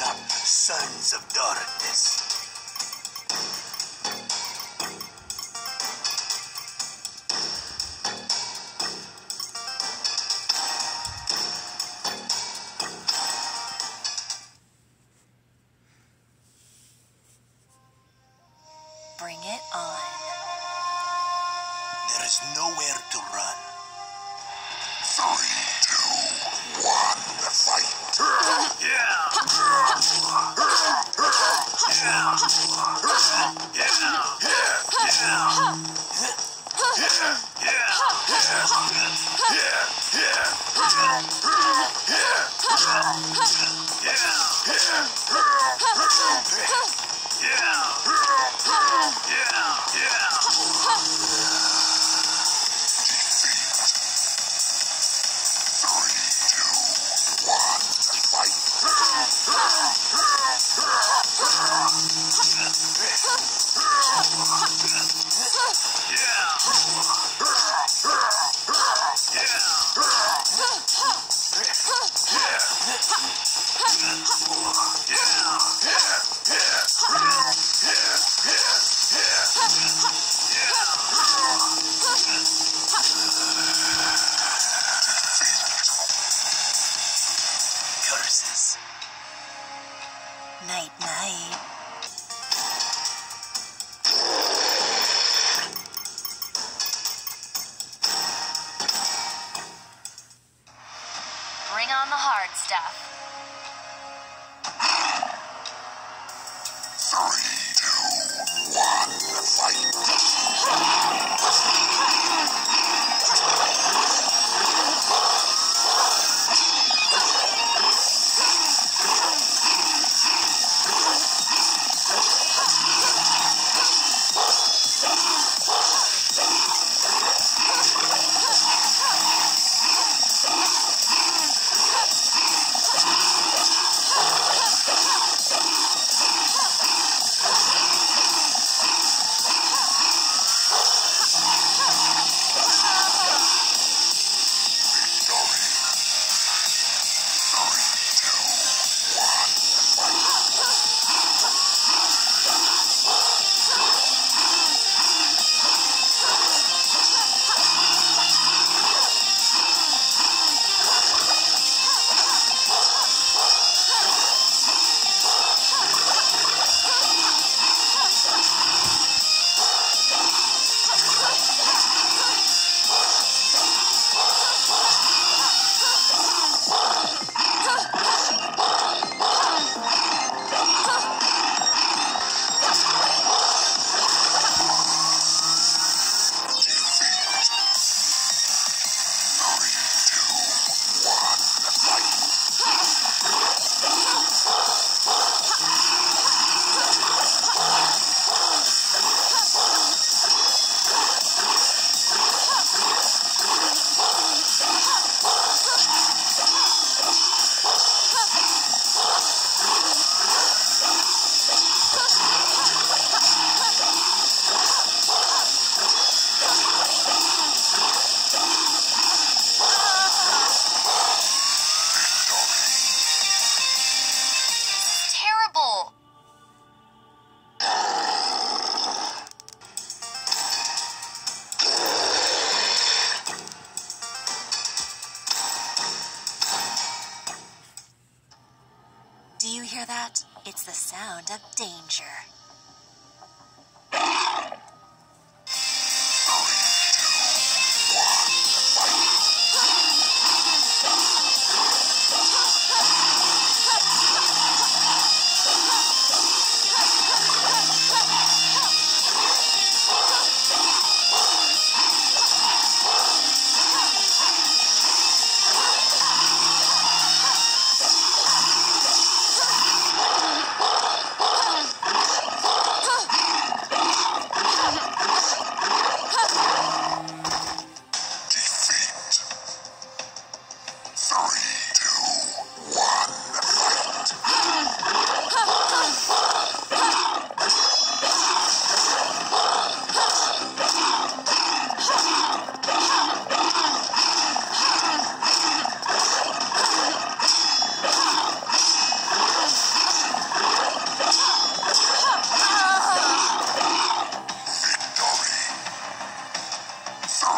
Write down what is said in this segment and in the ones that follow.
Rise up, sons of darkness. Bring it on. There is nowhere to run. Three, two, one, fight. Night, night. The hard stuff. Three, It's the sound of danger.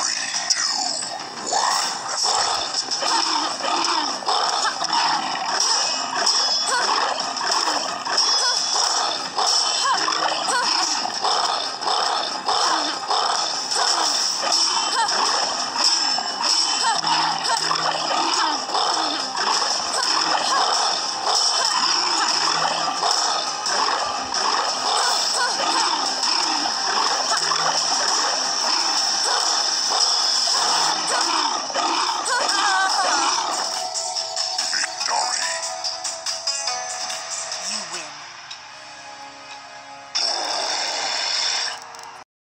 story.